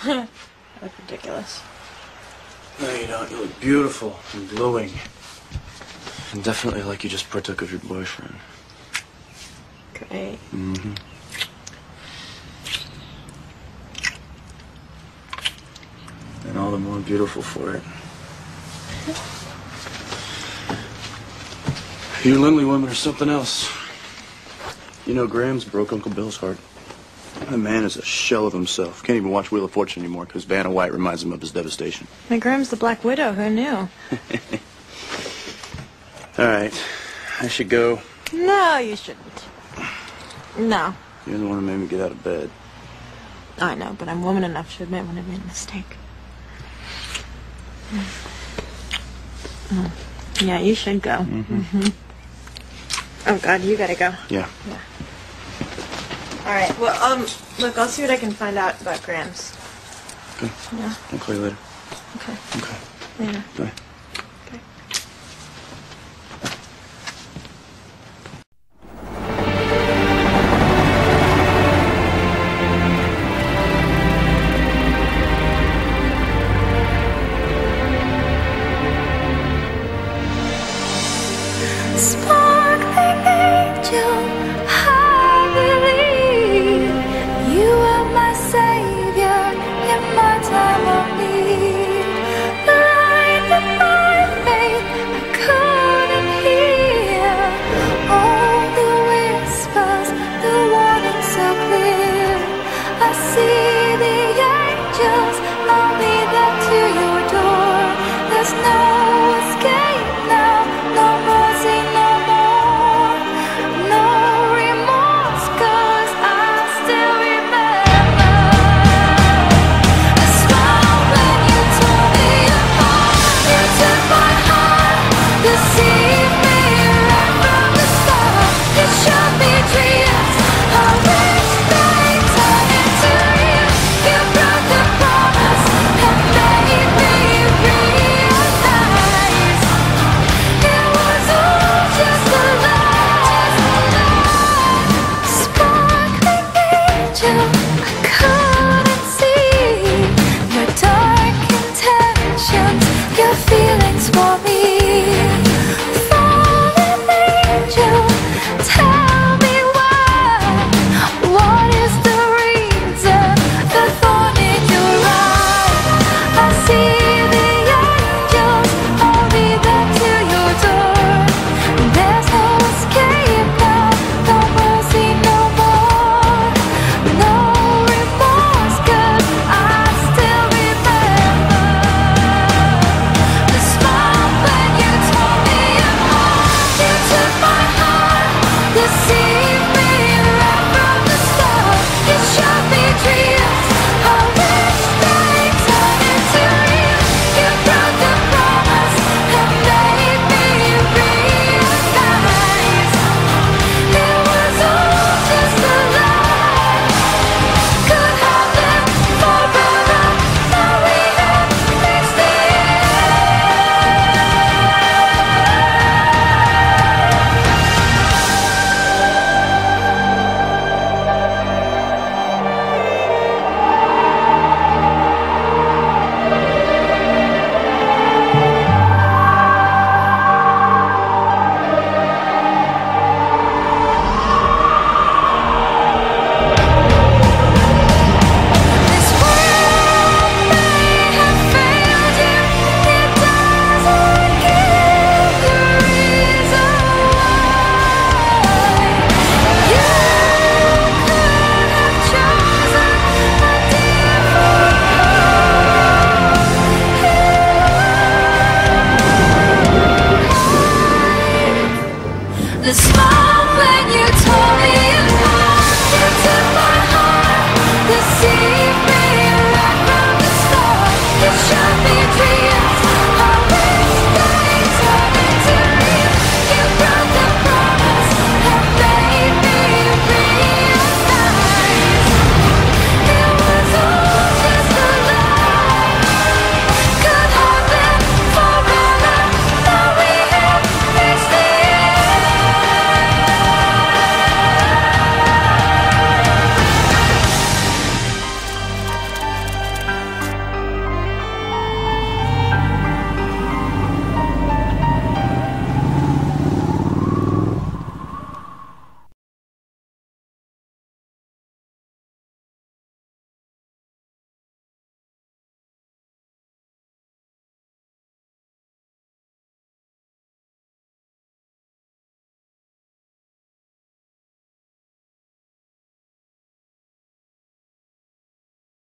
That's ridiculous. No, you don't. You look beautiful and glowing. And definitely like you just partook of your boyfriend. Great. Mm-hmm. And all the more beautiful for it. You Lindley women are something else. You know, Grams broke Uncle Bill's heart. The man is a shell of himself. Can't even watch Wheel of Fortune anymore because Vanna White reminds him of his devastation. My Grams the Black Widow. Who knew? All right. I should go. No, you shouldn't. No. You're the one who made me get out of bed. I know, but I'm woman enough to admit when I made a mistake. Mm. Yeah, you should go. Mm-hmm. Oh God, you gotta go. Yeah. Yeah. All right. Well, um, look, I'll see what I can find out about Grams. Okay. Yeah. I'll call you later. Okay. Okay. Later. Bye. Sparkling angel